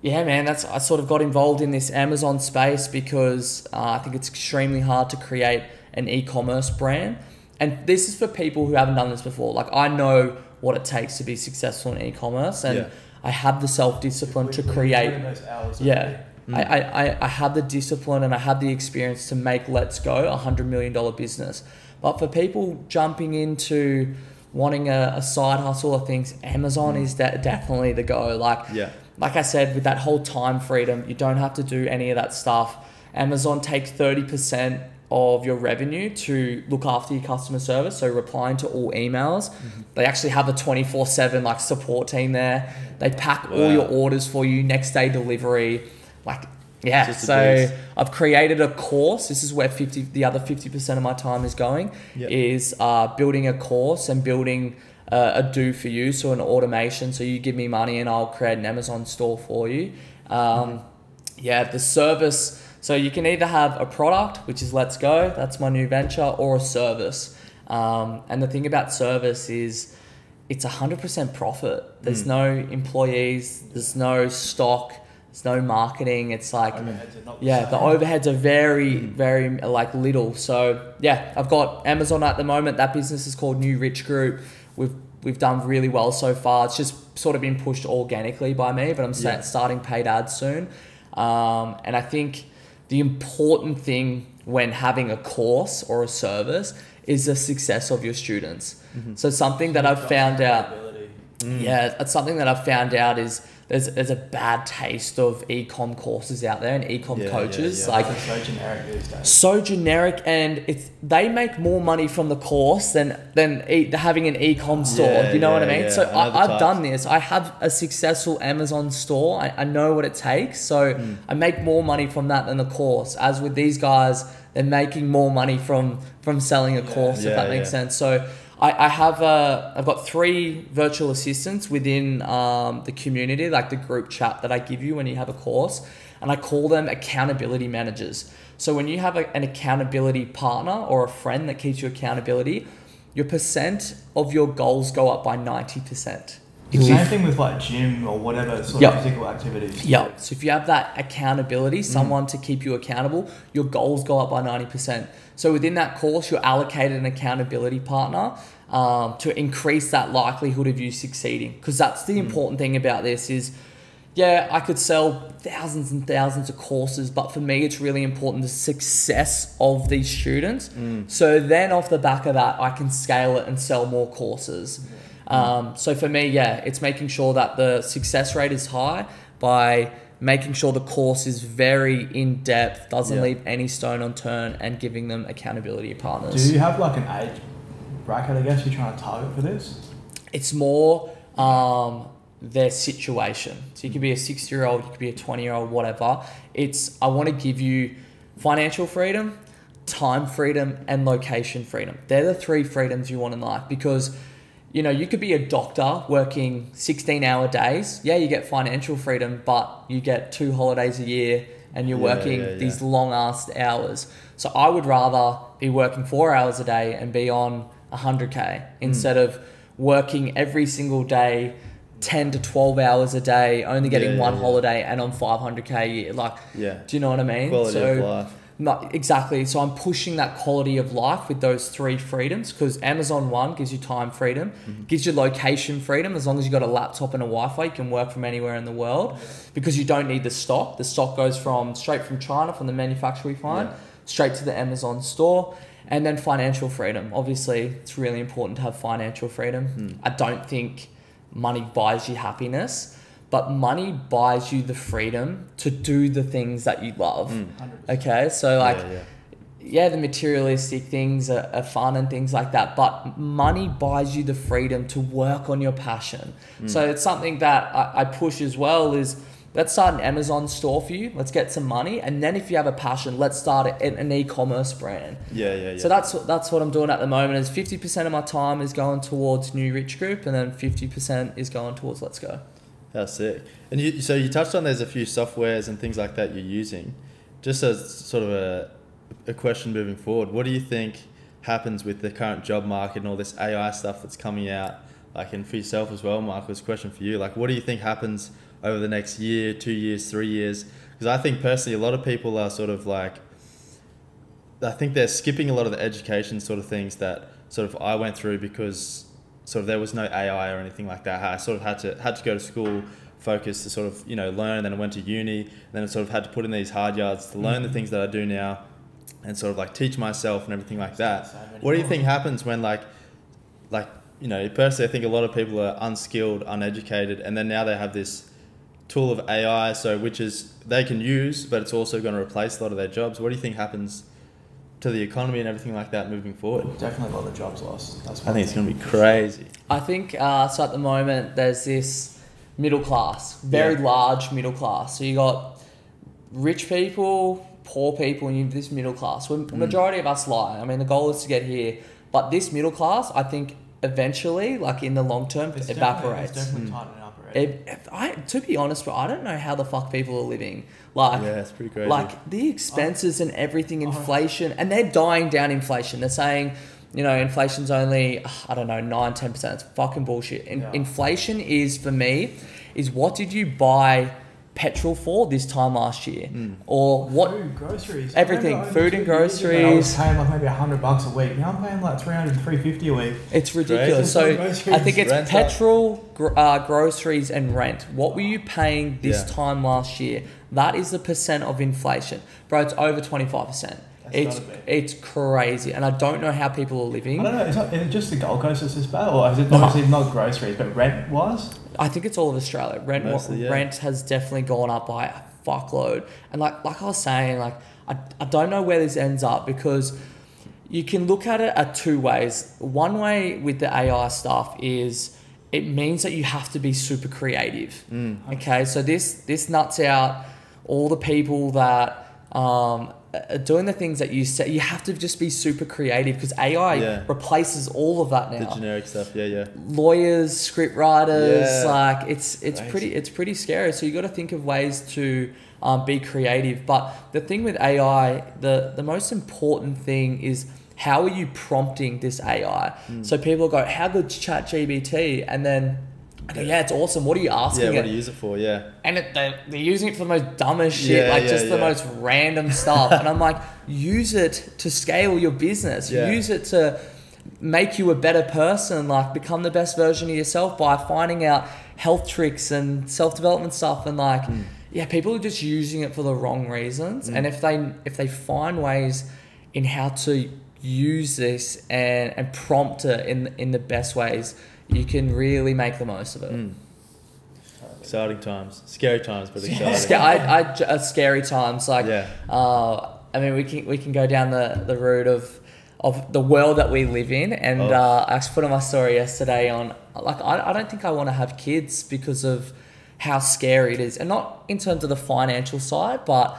yeah, man, that's I sort of got involved in this Amazon space because uh, I think it's extremely hard to create an e-commerce brand, and this is for people who haven't done this before. Like I know what it takes to be successful in e-commerce, and Yeah. I have the self-discipline to create. those hours Yeah, day. I, I, I- have the discipline and I have the experience to make Let's Go a hundred million dollar business. But for people jumping into wanting a, a side hustle or things, Amazon is de- definitely the go. Like Yeah. like I said, with that whole time freedom, you don't have to do any of that stuff. Amazon takes 30% of your revenue to look after your customer service, so replying to all emails. Mm-hmm. They actually have a 24 7 like support team there. They pack all your orders for you, next day delivery. Like, yeah. Just So. I've created a course. This is where 50, the other 50% of my time is going, Yep. is uh, building a course and building uh, a do for you, so an automation. So you give me money and I'll create an Amazon store for you. Um, yeah, the service. So you can either have a product, which is Let's Go, that's my new venture, or a service. Um, and the thing about service is it's 100% profit. There's no employees, there's no stock, there's no marketing. It's like, Overheads are not the yeah, the overheads are very, very like little. So yeah, I've got Amazon at the moment. That business is called New Rich Group. We've we've done really well so far. It's just sort of been pushed organically by me, but I'm Yeah. starting paid ads soon. Um, and I think the important thing when having a course or a service is the success of your students. Mm-hmm. So something that I've found out, yeah, that's something that I've found out is there's there's a bad taste of ecom courses out there and ecom Yeah, yeah, coaches. yeah. Like It's so generic these days. so generic and it's they make more money from the course than than e- having an e-com store Yeah, you know what i mean yeah. so I know I, the i've types. done this i have a successful amazon store i, I know what it takes so Hmm. i make more money from that than the course as with these guys they're making more money from from selling a course Yeah, if that makes sense so I, I have a, I've got three virtual assistants within um, the community, like the group chat that I give you when you have a course. And I call them accountability managers. So when you have a, an accountability partner or a friend that keeps you accountability, your percent of your goals go up by 90%. If Same thing with like gym or whatever sort yep. of physical activities. Yeah. So if you have that accountability, mm. someone mm. to keep you accountable, your goals go up by 90%. So within that course, you're allocated an accountability partner um, to increase that likelihood of you succeeding. Because that's the mm. important thing about this is, yeah, I could sell thousands and thousands of courses, but for me, it's really important the success of these students. Mm. So then, off the back of that, I can scale it and sell more courses. Yeah. Um, so for me, yeah, it's making sure that the success rate is high by making sure the course is very in depth, doesn't Yeah. leave any stone unturned, and giving them accountability partners. Do you have like an age bracket? I guess you're trying to target for this. it's more um, their situation. So you could be a 60 year old, you could be a 20 year old, whatever. It's, I want to give you financial freedom, time freedom, and location freedom. They're the three freedoms you want in life because, you know, you could be a doctor working 16 hour days. Yeah, you get financial freedom, but you get two holidays a year and you're Yeah, working yeah, yeah. these long ass hours. So I would rather be working four hours a day and be on 100k hmm. instead of working every single day 10 to 12 hours a day only getting one holiday and on 500k a year like Yeah. do you know what i mean Quality so of life. Not exactly so i'm pushing that quality of life with those three freedoms because amazon one gives you time freedom Mm-hmm. gives you location freedom as long as you've got a laptop and a wi-fi you can work from anywhere in the world because you don't need the stock the stock goes from straight from china from the manufacturer we find Yeah. straight to the amazon store and then financial freedom obviously it's really important to have financial freedom Hmm. i don't think money buys you happiness but money buys you the freedom to do the things that you love mm. okay so like yeah, yeah. yeah, the materialistic things are, are fun and things like that, but money buys you the freedom to work on your passion. Mm. So it's something that I, I push as well is let's start an Amazon store for you. Let's get some money. And then if you have a passion, let's start an, an e-commerce brand. Yeah, yeah, yeah. So that's what that's what I'm doing at the moment. Is fifty percent of my time is going towards New Rich Group, and then fifty percent is going towards Let's Go. That's sick. And you, so you touched on there's a few softwares and things like that you're using. Just as sort of a, a question moving forward, what do you think happens with the current job market and all this AI stuff that's coming out? Like, and for yourself as well, Marcus, question for you. Like, what do you think happens over the next year, two years, three years? Because I think personally, a lot of people are sort of like, I think they're skipping a lot of the education sort of things that sort of I went through because sort of there was no AI or anything like that. I sort of had to had to go to school, focus to sort of you know learn. Then I went to uni. And then I sort of had to put in these hard yards to learn the things that I do now, and sort of like teach myself and everything like that. What do you think happens when like like you know personally I think a lot of people are unskilled, uneducated, and then now they have this tool of AI, so which is they can use, but it's also going to replace a lot of their jobs. What do you think happens to the economy and everything like that moving forward? Definitely a lot of jobs lost. That's I think it's going to be crazy. I think uh, so. At the moment, there's this middle class, very Yeah. large middle class. So you got rich people, poor people, and you have this middle class. Where Mm. the majority of us lie. I mean, the goal is to get here, but this middle class, I think, eventually, like in the long term, It's evaporates. Definitely, it's definitely tightening up already. If, if I, to be honest, bro, I don't know how the fuck people are living. Like, Yeah, it's pretty crazy. like the expenses and everything, oh. inflation, and they're dying down inflation. They're saying, you know, inflation's only, I don't know, 9 10%. It's fucking bullshit. In, Yeah. Inflation is, for me, is what did you buy petrol for this time last year? Or what? Food, groceries. Everything, I food and groceries. years ago, I was paying like maybe hundred bucks a week. Now I'm paying like 300, 350 a week. It's ridiculous. So I think it's rent petrol, gr- uh, groceries, and rent. What were you paying this Yeah. time last year? That is the percent of inflation, bro. It's over twenty five percent. That's It's gotta be. it's crazy, and I don't know how people are living. I living. don't know. Is, not, is it just the Gold Coast that's this bad, or is it No. obviously not groceries, but rent wise? I think it's all of Australia. Rent Mostly, yeah. rent has definitely gone up by a fuckload. And like like I was saying, like I, I don't know where this ends up because you can look at it at two ways. One way with the AI stuff is it means that you have to be super creative. Okay, so this this nuts out all the people that um, doing the things that you said. You have to just be super creative because AI Yeah. replaces all of that now. The generic stuff. Yeah, yeah. lawyers, script writers, Yeah. like it's it's pretty it's pretty scary. So you got to think of ways to um, be creative. But the thing with AI, the the most important thing is how are you prompting this AI? Hmm. So people go, how good's ChatGPT? And then I go, yeah, it's awesome. What are you asking? Yeah, what it? do you use it for? Yeah. and it, they're, they're using it for the most dumbest shit, Yeah, like yeah, just the most random stuff. and I'm like, use it to scale your business. Use it to make you a better person, like become the best version of yourself by finding out health tricks and self development stuff. And like, Hmm. yeah, people are just using it for the wrong reasons. And if they if they find ways in how to use this and, and prompt it in in the best ways, you can really make the most of it. Mm. Exciting times, scary times, but exciting. I, I, uh, scary times. Like, Yeah. uh, I mean, we can we can go down the, the route of of the world that we live in, and Oh. uh, I actually put on my story yesterday on like I, I don't think I want to have kids because of how scary it is, and not in terms of the financial side, but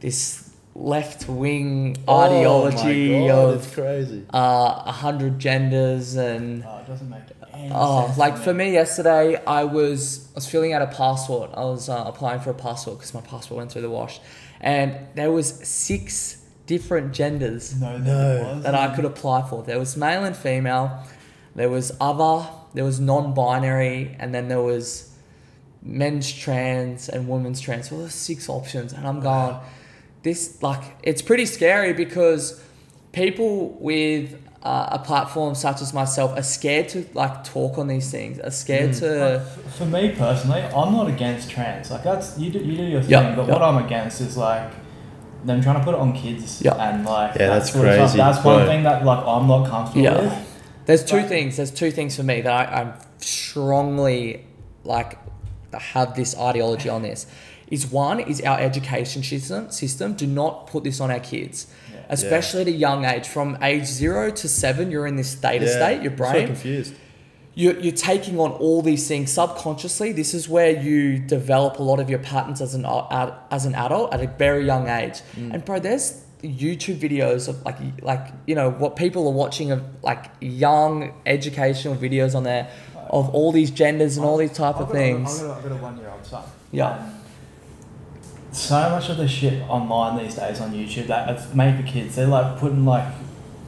this left wing ideology oh my God, of it's crazy. uh, a hundred genders and Oh, it doesn't make any Oh, sense. like for me yesterday, I was I was filling out a passport. I was uh, applying for a passport because my passport went through the wash, and there was six different genders No, No. that I could apply for. There was male and female, there was other, there was non-binary, and then there was men's trans and women's trans. So there's six options, and I'm going, this like it's pretty scary because people with uh, a platform such as myself are scared to like talk on these things. Are scared to For me personally, I'm not against trans. Like that's you do you do your thing, Yeah, but yeah. what I'm against is like them trying to put it on kids. Yeah. And like Yeah, that that's sort of stuff. crazy, That's one bro. thing that like I'm not comfortable Yeah. with. There's two Right. things. There's two things for me that I, I'm strongly like have this ideology on this. Is one is our education system. System do not put this on our kids, Yeah. especially at a young age. From age zero to seven, you're in this theta Yeah, state. Your I'm so confused. you're, you're taking on all these things subconsciously. This is where you develop a lot of your patterns as an uh, uh, as an adult at a very young age. Mm. And bro, there's YouTube videos of like like you know what people are watching of like young educational videos on there of all these genders and all these type I've of got- things. I've got, a, I've got a one year old son. Yeah. So much of the shit online these days on YouTube that it's made for kids. They're like putting like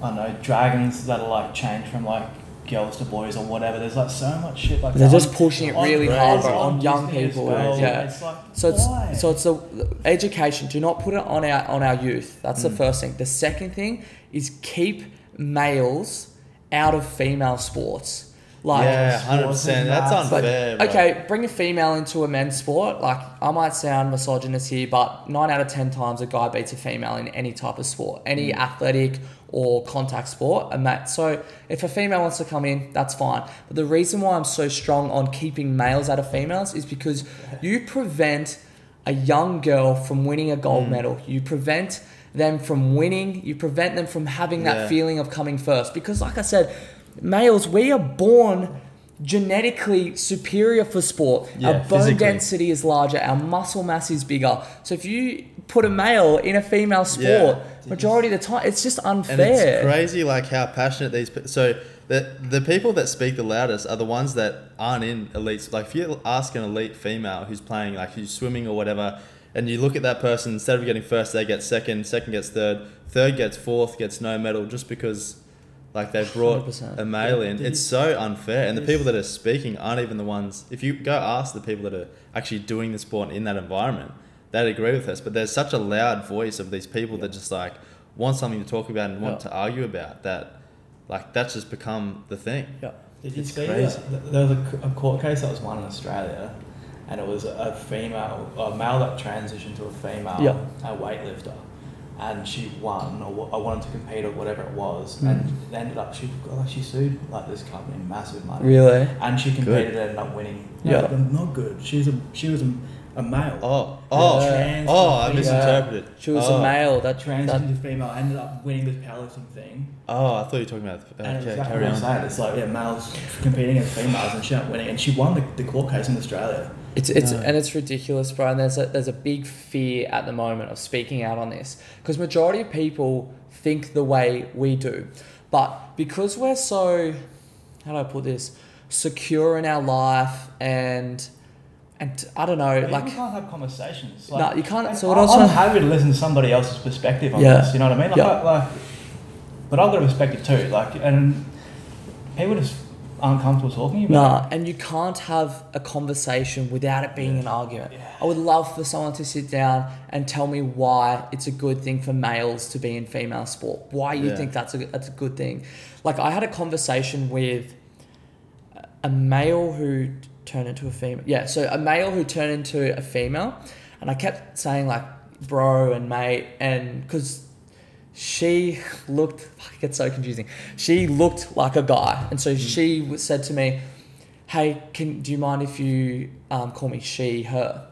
I don't know dragons that are like changed from like girls to boys or whatever. There's like so much shit like They're that. just pushing it really hard bro, on young Disney people. well. Yeah. It's like, So it's why? so it's the education. Do not put it on our on our youth. That's Mm. the first thing. The second thing is keep males out of female sports. Like yeah, hundred and percent. That's that. but, unfair. bro. okay, bring a female into a men's sport. Like I might sound misogynist here, but nine out of ten times a guy beats a female in any type of sport, any mm. athletic or contact sport. And that so if a female wants to come in, that's fine. But the reason why I'm so strong on keeping males out of females is because you prevent a young girl from winning a gold mm. medal. You prevent them from winning. You prevent them from having that Yeah. feeling of coming first. Because, like I said, males, we are born genetically superior for sport. Yeah, our bone physically. density is larger. Our muscle mass is bigger. So if you put a male in a female sport, Yeah. majority of the time, it's just unfair. And it's crazy, like how passionate these. So the the people that speak the loudest are the ones that aren't in elites. Like if you ask an elite female who's playing, like who's swimming or whatever, and you look at that person, instead of getting first, they get second, second gets third, third gets fourth, gets no medal, just because. Like they've brought 100%. a male in, it's so unfair, and the people that are speaking aren't even the ones. If you go ask the people that are actually doing the sport in that environment, they'd agree with us. But there's such a loud voice of these people that just like want something to talk about and want Yeah. to argue about that like that's just become the thing yeah. Did you It's see crazy. that? There was a court case that was won in Australia, and it was a female, a male that transitioned to a female, Yeah. a weightlifter, and she won or wa- or wanted to compete or whatever it was, Mm. and they ended up she like she sued like this company massive money, Really? and she competed and ended up winning. Yeah. No, not good. She was a she was a, a male. Oh, oh, Trans- oh! I misinterpreted. She was oh. a male. That, Transitioned that to female, ended up winning this powerlifting thing. Oh, I thought you were talking about. Uh, and Okay, it's exactly carry what I'm on. saying. It's like yeah, males competing against females, and she ended up winning, and she won the, the court case in Australia. It's it's No. and it's ridiculous, Brian. There's a there's a big fear at the moment of speaking out on this because majority of people think the way we do, but because we're so how do I put this secure in our life and and I don't know But like you can't have conversations. Like, No, you can't- so what I'm, I'm happy to listen to somebody else's perspective on Yeah. this. You know what I mean? Like, Yeah. I, like, but I've got a perspective too. Like, and people just aren't comfortable talking about. Nah, and you can't have a conversation without it being an argument. I would love for someone to sit down and tell me why it's a good thing for males to be in female sport. Why you Yeah. think that's a that's a good thing. Like I had a conversation with a male who turned into a female. Yeah, so a male who turned into a female, and I kept saying like bro and mate, and because she looked, fuck, it gets so confusing. She looked like a guy, and so she said to me, "Hey, can do you mind if you um, call me she, her?"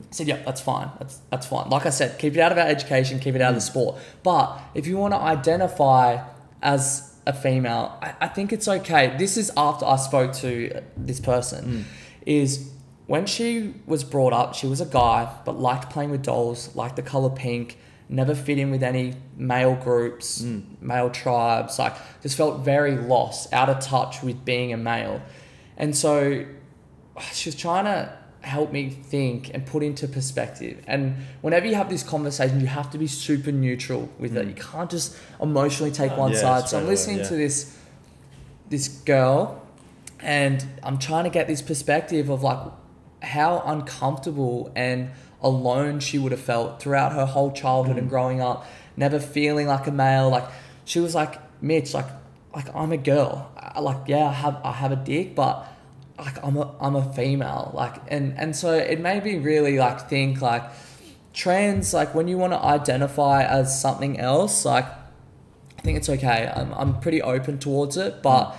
I said, "Yep, that's fine. That's that's fine." Like I said, keep it out of our education, keep it out of the sport. But if you want to identify as a female, I, I think it's okay. This is after I spoke to this person. Hmm. Is when she was brought up, she was a guy, but liked playing with dolls, liked the color pink, never fit in with any male groups, hmm. male tribes, like just felt very lost, out of touch with being a male. And so she was trying to help me think and put into perspective. And whenever you have this conversation, you have to be super neutral with it. You can't just emotionally take one Yeah, side. So I'm listening yeah. to this this girl and I'm trying to get this perspective of like how uncomfortable and alone she would have felt throughout her whole childhood Mm. and growing up, never feeling like a male. Like she was like Mitch, like like I'm a girl. I, like yeah, I have I have a dick, but like I'm a I'm a female. Like and and so it made me really like think like trans like when you want to identify as something else like I think it's okay. I'm I'm pretty open towards it, but mm.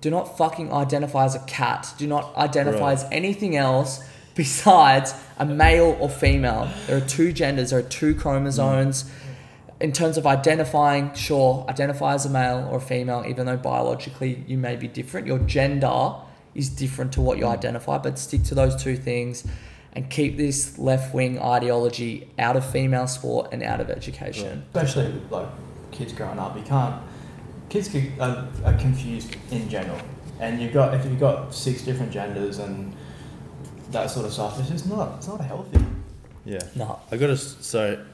do not fucking identify as a cat. Do not identify Right. as anything else besides a male or female. There are two genders, there are two chromosomes. Mm. In terms of identifying, sure, identify as a male or a female, even though biologically you may be different. Your gender is different to what you mm. identify, but stick to those two things and keep this left wing ideology out of female sport and out of education. Especially with, like kids growing up, you can't. Kids get- are, are confused in general, and you've got if you've got six different genders and that sort of stuff, it's just not. It's not healthy. Yeah. No. I got a so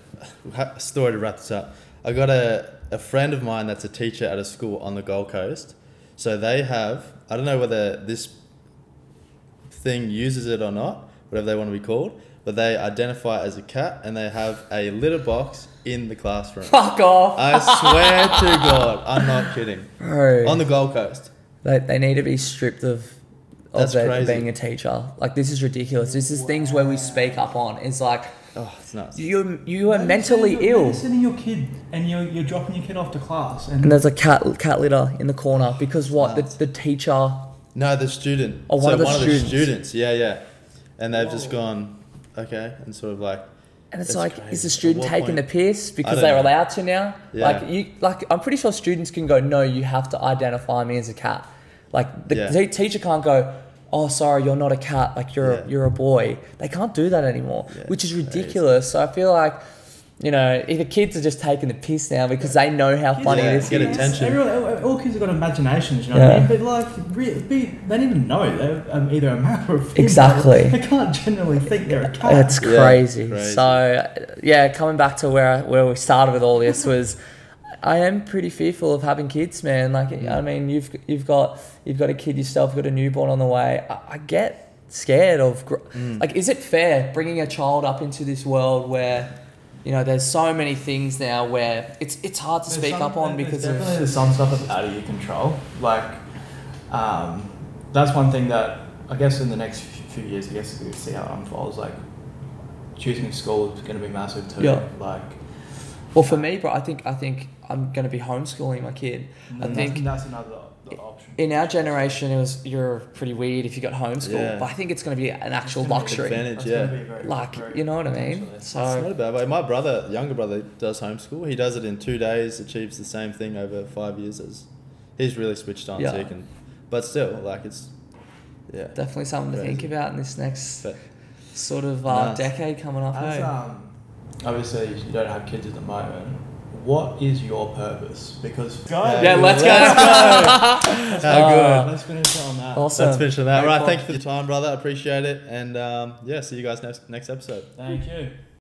ha- story to wrap this up. I got a a friend of mine that's a teacher at a school on the Gold Coast. So they have I don't know whether this thing uses it or not, whatever they want to be called, but they identify as a cat and they have a litter box in the classroom. Fuck off. I swear to God, I'm not kidding. Bro. On the Gold Coast. They, they need to be stripped of of That's their, crazy. being a teacher. Like this is ridiculous. This is things where we speak up on. It's like Oh, it's nuts. You're, you are mentally sending your- ill, maybe Sending your kid and you're, you're dropping your kid off to class, and, and there's a cat cat litter in the corner because what Nuts. the, the teacher. No, the student. Oh, one of the one students. of the students. Yeah, yeah. And they've just gone, okay, and sort of like, And it's That's like, crazy. is the student what taking the piss because they're know. allowed to now? Yeah. Like you, like I'm pretty sure students can go, no, you have to identify me as a cat. Like the Yeah. te- teacher can't go, oh, sorry, you're not a cat. Like you're Yeah. a, you're a boy. They can't do that anymore, Yeah, which is crazy. ridiculous. So I feel like, you know, if the kids are just taking the piss now because they know how funny it is this get is. attention. Everyone, all- all kids have got imaginations, you know what I mean? But like, re- be, they don't even know they're um, either a man or a female. Exactly. They can't generally think they're a cat. It's Yeah, crazy. crazy. So, yeah, coming back to where where we started with all this was, I am pretty fearful of having kids, man. Like, I mean, you've you've got you've got a kid yourself, you've got a newborn on the way. I, I get scared of, gr- like, is it fair bringing a child up into this world where, you know, there's so many things now where it's it's hard to There's speak some- up on there's because definitely of there's some stuff that's out of your control. Like, um, that's one thing that I guess in the next few years, I guess, to see how it unfolds. Like choosing school is going to be massive too. Yeah. Like Well, for me, bro, I think I think I'm gonna be homeschooling my kid. I think that's another option. in our generation, it was you're pretty weird if you got homeschool, Yeah. but I think it's gonna be an actual luxury. advantage. Yeah. very, Like, very you know what I mean? actually. It's not a bad way. My brother, younger brother, does homeschool. He does it in two days, achieves the same thing over five years. As he's really switched on, so Yeah. he can. But still, like it's, yeah. definitely something to think about in this next But sort of uh, Nice. decade coming up. As, hey? um, obviously, you don't have kids at the moment. What is your purpose? Because Yeah, yeah, let's go. let's How Uh, good. let's finish on that. Awesome. Let's finish on that. Very Right, cool. thank you for your time, brother. I appreciate it, and um, yeah, see you guys next next episode. Thank you.